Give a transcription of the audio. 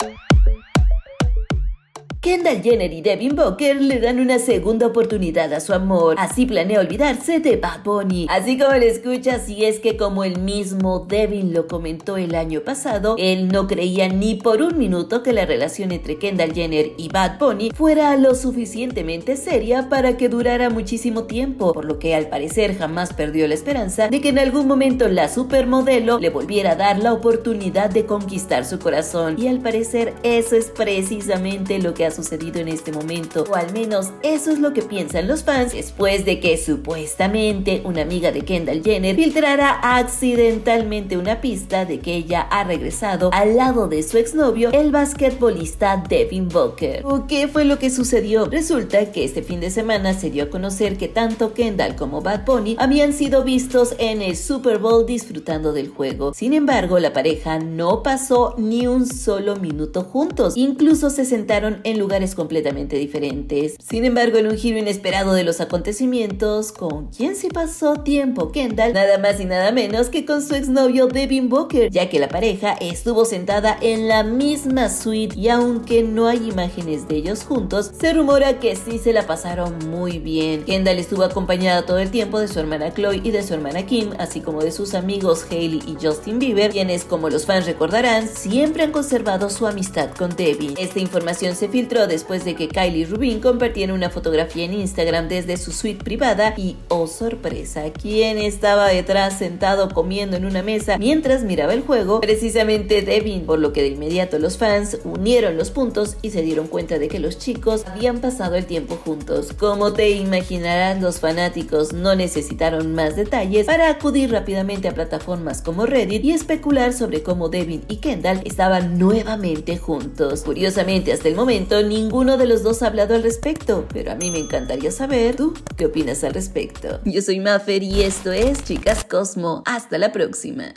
Bye. Kendall Jenner y Devin Booker le dan una segunda oportunidad a su amor. Así planea olvidarse de Bad Bunny. Así como le escucha, si es que como el mismo Devin lo comentó el año pasado, él no creía ni por un minuto que la relación entre Kendall Jenner y Bad Bunny fuera lo suficientemente seria para que durara muchísimo tiempo, por lo que al parecer jamás perdió la esperanza de que en algún momento la supermodelo le volviera a dar la oportunidad de conquistar su corazón. Y al parecer eso es precisamente lo que sucedido en este momento, o al menos eso es lo que piensan los fans después de que supuestamente una amiga de Kendall Jenner filtrara accidentalmente una pista de que ella ha regresado al lado de su exnovio, el basquetbolista Devin Booker. ¿O qué fue lo que sucedió? Resulta que este fin de semana se dio a conocer que tanto Kendall como Bad Bunny habían sido vistos en el Super Bowl disfrutando del juego. Sin embargo, la pareja no pasó ni un solo minuto juntos. Incluso se sentaron en lugares completamente diferentes. Sin embargo, en un giro inesperado de los acontecimientos, ¿con quién se pasó tiempo Kendall? Nada más y nada menos que con su exnovio Devin Booker, ya que la pareja estuvo sentada en la misma suite y aunque no hay imágenes de ellos juntos, se rumora que sí se la pasaron muy bien. Kendall estuvo acompañada todo el tiempo de su hermana Chloe y de su hermana Kim, así como de sus amigos Hailey y Justin Bieber, quienes como los fans recordarán, siempre han conservado su amistad con Devin. Esta información se filtró después de que Kylie Rubin compartiera una fotografía en Instagram desde su suite privada y, oh sorpresa, quien estaba detrás sentado comiendo en una mesa mientras miraba el juego, precisamente Devin, por lo que de inmediato los fans unieron los puntos y se dieron cuenta de que los chicos habían pasado el tiempo juntos. Como te imaginarás, los fanáticos no necesitaron más detalles para acudir rápidamente a plataformas como Reddit y especular sobre cómo Devin y Kendall estaban nuevamente juntos. Curiosamente, hasta el momento, ninguno de los dos ha hablado al respecto, pero a mí me encantaría saber tú qué opinas al respecto. Yo soy Maffer y esto es Chicas Cosmo. Hasta la próxima.